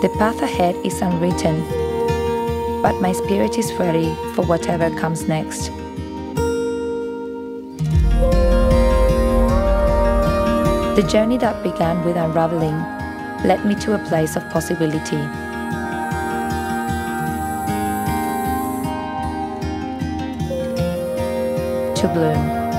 The path ahead is unwritten, but my spirit is ready for whatever comes next. The journey that began with unraveling led me to a place of possibility. To bloom.